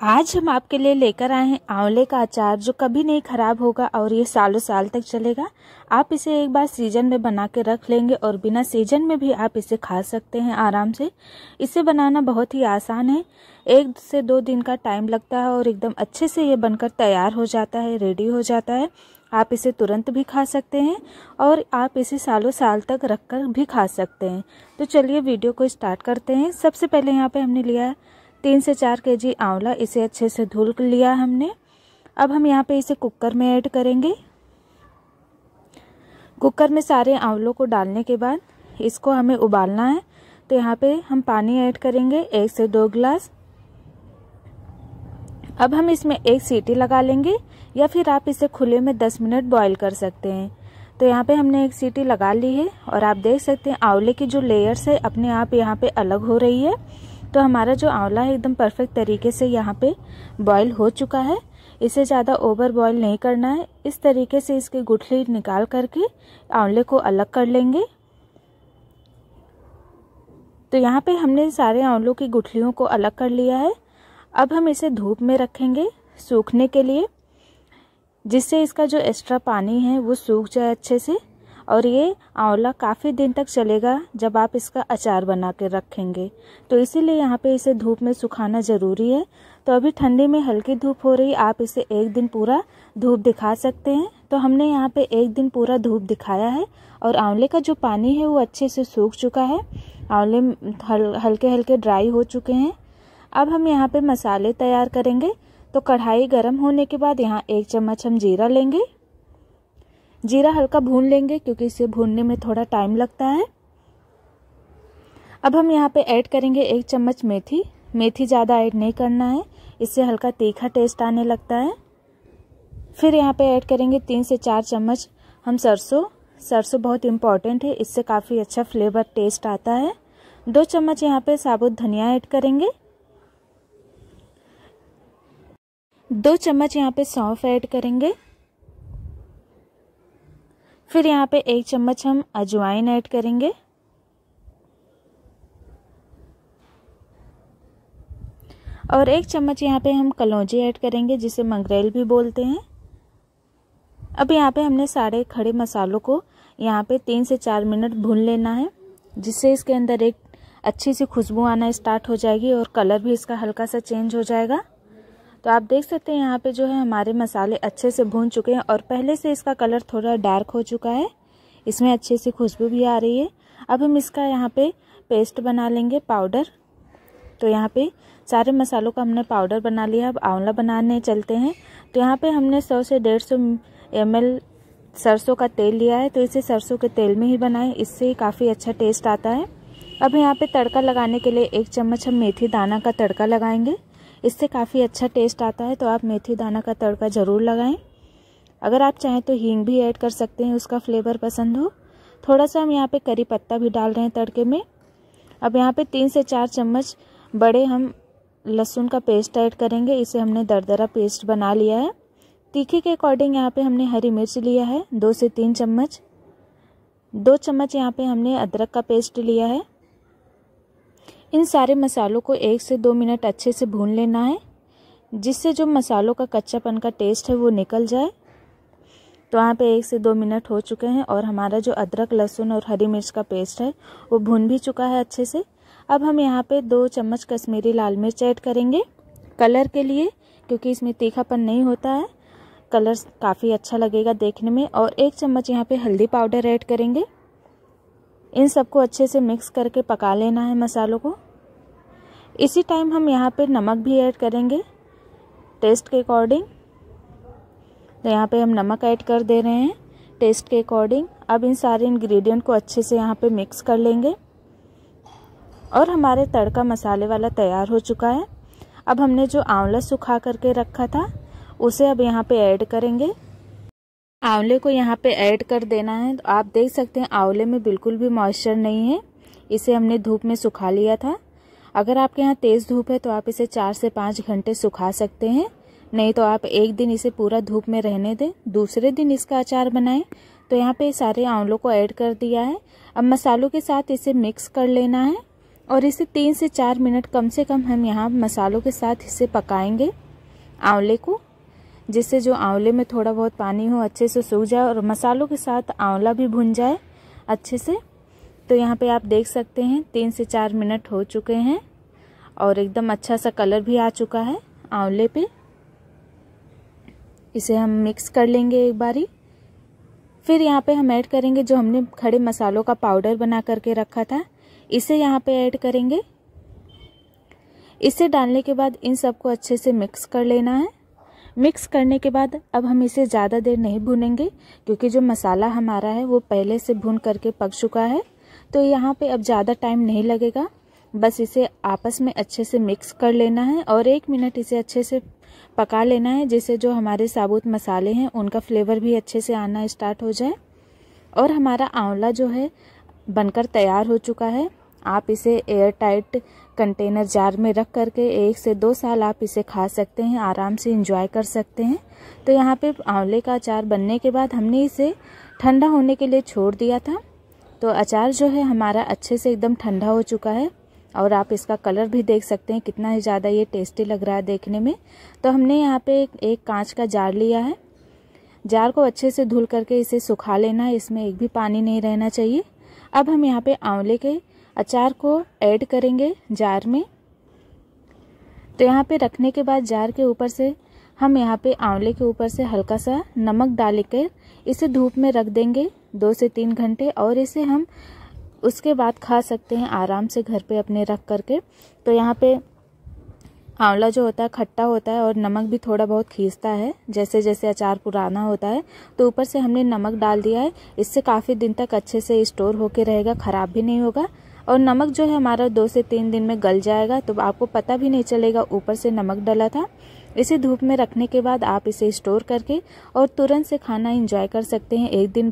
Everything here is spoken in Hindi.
आज हम आपके लिए लेकर आए हैं आंवले का अचार जो कभी नहीं खराब होगा और ये सालों साल तक चलेगा। आप इसे एक बार सीज़न में बना के रख लेंगे और बिना सीज़न में भी आप इसे खा सकते हैं आराम से। इसे बनाना बहुत ही आसान है। एक से दो दिन का टाइम लगता है और एकदम अच्छे से ये बनकर तैयार हो जाता है रेडी हो जाता है। आप इसे तुरंत भी खा सकते हैं और आप इसे सालों साल तक रखकर भी खा सकते हैं। तो चलिए वीडियो को स्टार्ट करते हैं। सबसे पहले यहाँ पे हमने लिया है तीन से चार के जी आंवला, इसे अच्छे से धुल लिया हमने। अब हम यहाँ पे इसे कुकर में ऐड करेंगे। कुकर में सारे आंवलों को डालने के बाद इसको हमें उबालना है। तो यहाँ पे हम पानी ऐड करेंगे, एक से दो गिलास। अब हम इसमें एक सीटी लगा लेंगे, या फिर आप इसे खुले में दस मिनट बॉईल कर सकते हैं। तो यहाँ पे हमने एक सीटी लगा ली है, और आप देख सकते हैं आंवले की जो लेयर्स है, अपने आप यहाँ पे अलग हो रही है। तो हमारा जो आंवला है एकदम परफेक्ट तरीके से यहाँ पे बॉईल हो चुका है। इसे ज़्यादा ओवर बॉईल नहीं करना है। इस तरीके से इसकी गुठली निकाल करके आंवले को अलग कर लेंगे। तो यहाँ पे हमने सारे आंवलों की गुठलियों को अलग कर लिया है। अब हम इसे धूप में रखेंगे सूखने के लिए, जिससे इसका जो एक्स्ट्रा पानी है वो सूख जाए अच्छे से। और ये आंवला काफ़ी दिन तक चलेगा जब आप इसका अचार बना के रखेंगे। तो इसीलिए यहाँ पे इसे धूप में सुखाना ज़रूरी है। तो अभी ठंडी में हल्की धूप हो रही आप इसे एक दिन पूरा धूप दिखा सकते हैं। तो हमने यहाँ पे एक दिन पूरा धूप दिखाया है और आंवले का जो पानी है वो अच्छे से सूख चुका है। आंवले हल, हल्के हल्के ड्राई हो चुके हैं। अब हम यहाँ पे मसाले तैयार करेंगे। तो कढ़ाई गर्म होने के बाद यहाँ एक चम्मच हम जीरा लेंगे। जीरा हल्का भून लेंगे, क्योंकि इसे भूनने में थोड़ा टाइम लगता है। अब हम यहाँ पे ऐड करेंगे एक चम्मच मेथी। मेथी ज़्यादा ऐड नहीं करना है, इससे हल्का तीखा टेस्ट आने लगता है। फिर यहाँ पे ऐड करेंगे तीन से चार चम्मच हम सरसों। सरसों बहुत इंपॉर्टेंट है, इससे काफ़ी अच्छा फ्लेवर टेस्ट आता है। दो चम्मच यहाँ पे साबुत धनिया ऐड करेंगे। दो चम्मच यहाँ पे सौंफ ऐड करेंगे। फिर यहाँ पे एक चम्मच हम अजवाइन ऐड करेंगे। और एक चम्मच यहाँ पे हम कलौजी ऐड करेंगे, जिसे मंगरेल भी बोलते हैं। अब यहाँ पे हमने सारे खड़े मसालों को यहाँ पे तीन से चार मिनट भून लेना है, जिससे इसके अंदर एक अच्छी सी खुशबू आना स्टार्ट हो जाएगी और कलर भी इसका हल्का सा चेंज हो जाएगा। तो आप देख सकते हैं यहाँ पे जो है हमारे मसाले अच्छे से भून चुके हैं और पहले से इसका कलर थोड़ा डार्क हो चुका है। इसमें अच्छे से खुशबू भी आ रही है। अब हम इसका यहाँ पे पेस्ट बना लेंगे, पाउडर। तो यहाँ पे सारे मसालों का हमने पाउडर बना लिया। अब आंवला बनाने चलते हैं। तो यहाँ पे हमने सौ से डेढ़ सौ एम सरसों का तेल लिया है। तो इसे सरसों के तेल में ही बनाएँ। इससे काफ़ी अच्छा टेस्ट आता है। अब यहाँ पे तड़का लगाने के लिए एक चम्मच हम मेथी दाना का तड़का लगाएँगे। इससे काफ़ी अच्छा टेस्ट आता है तो आप मेथी दाना का तड़का ज़रूर लगाएँ। अगर आप चाहें तो हींग भी ऐड कर सकते हैं, उसका फ्लेवर पसंद हो। थोड़ा सा हम यहाँ पे करी पत्ता भी डाल रहे हैं तड़के में। अब यहाँ पे तीन से चार चम्मच बड़े हम लहसुन का पेस्ट ऐड करेंगे, इसे हमने दरदरा पेस्ट बना लिया है। तीखे के अकॉर्डिंग यहाँ पे हमने हरी मिर्च लिया है, दो से तीन चम्मच। दो चम्मच यहाँ पे हमने अदरक का पेस्ट लिया है। इन सारे मसालों को एक से दो मिनट अच्छे से भून लेना है, जिससे जो मसालों का कच्चापन का टेस्ट है वो निकल जाए। तो यहाँ पे एक से दो मिनट हो चुके हैं और हमारा जो अदरक, लहसुन और हरी मिर्च का पेस्ट है, वो भून भी चुका है अच्छे से। अब हम यहाँ पे दो चम्मच कश्मीरी लाल मिर्च ऐड करेंगे कलर के लिए, क्योंकि इसमें तीखापन नहीं होता है। कलर काफ़ी अच्छा लगेगा देखने में और एक चम्मच यहाँ पे हल्दी पाउडर ऐड करेंगे। इन सबको अच्छे से मिक्स करके पका लेना है मसालों को। इसी टाइम हम यहाँ पे नमक भी ऐड करेंगे टेस्ट के अकॉर्डिंग तो यहाँ पे हम नमक ऐड कर दे रहे हैं टेस्ट के अकॉर्डिंग अब इन सारे इंग्रेडिएंट को अच्छे से यहाँ पे मिक्स कर लेंगे. और हमारे तड़का मसाले वाला तैयार हो चुका है. अब हमने जो आंवला सुखा करके रखा था, उसे अब यहाँ पे ऐड करेंगे. आंवले को यहाँ पे ऐड कर देना है. तो आप देख सकते हैं आंवले में बिल्कुल भी मॉइस्चर नहीं है. इसे हमने धूप में सुखा लिया था. अगर आपके यहाँ तेज़ धूप है तो आप इसे चार से पाँच घंटे सुखा सकते हैं। नहीं तो आप एक दिन इसे पूरा धूप में रहने दें, दूसरे दिन इसका अचार बनाएँ। तो यहाँ पे सारे आंवलों को ऐड कर दिया है। अब मसालों के साथ इसे मिक्स कर लेना है। और इसे तीन से चार मिनट कम से कम हम यहाँ मसालों के साथ इसे पकाएँगे आंवले को, जिससे जो आंवले में थोड़ा बहुत पानी हो, अच्छे से सूख जाए और मसालों के साथ आंवला भी भुन जाए, अच्छे से। तो यहाँ पे आप देख सकते हैं, तीन से चार मिनट हो चुके हैं और एकदम अच्छा सा कलर भी आ चुका है आंवले पे। इसे हम मिक्स कर लेंगे एक बारी। फिर यहाँ पे हम ऐड करेंगे जो हमने खड़े मसालों का पाउडर बना करके रखा था, इसे यहाँ पे ऐड करेंगे। इसे डालने के बाद इन सबको अच्छे से मिक्स कर लेना है। मिक्स करने के बाद अब हम इसे ज़्यादा देर नहीं भुनेंगे, क्योंकि जो मसाला हमारा है वो पहले से भुन करके पक चुका है। तो यहाँ पे अब ज़्यादा टाइम नहीं लगेगा। बस इसे आपस में अच्छे से मिक्स कर लेना है और एक मिनट इसे अच्छे से पका लेना है, जिससे जो हमारे साबुत मसाले हैं, उनका फ्लेवर भी अच्छे से आना स्टार्ट हो जाए। और हमारा आंवला जो है, बनकर तैयार हो चुका है। आप इसे एयर टाइट कंटेनर जार में रख करके एक से दो साल आप इसे खा सकते हैं, आराम से इंजॉय कर सकते हैं। तो यहाँ पे आंवले का अचार बनने के बाद हमने इसे ठंडा होने के लिए छोड़ दिया था। तो अचार जो है हमारा अच्छे से एकदम ठंडा हो चुका है और आप इसका कलर भी देख सकते हैं कितना ही ज़्यादा ये टेस्टी लग रहा है देखने में। तो हमने यहाँ पे एक, एक कांच का जार लिया है। जार को अच्छे से धुल करके इसे सुखा लेना है इसमें एक भी पानी नहीं रहना चाहिए। अब हम यहाँ पे आंवले के अचार को ऐड करेंगे जार में। तो यहाँ पे रखने के बाद जार के ऊपर से हम यहाँ पे आंवले के ऊपर से हल्का सा नमक डाल कर इसे धूप में रख देंगे दो से तीन घंटे और इसे हम उसके बाद खा सकते हैं आराम से घर पे अपने रख करके। तो यहाँ पे आंवला जो होता है, खट्टा होता है और नमक भी थोड़ा बहुत खींचता है, जैसे जैसे अचार पुराना होता है। तो ऊपर से हमने नमक डाल दिया है, इससे काफ़ी दिन तक अच्छे से स्टोर होके रहेगा, ख़राब भी नहीं होगा। और नमक जो है हमारा दो से तीन दिन में गल जाएगा तो आपको पता भी नहीं चलेगा ऊपर से नमक डला था। इसे धूप में रखने के बाद आप इसे स्टोर करके और तुरंत से खाना इंजॉय कर सकते हैं। एक दिन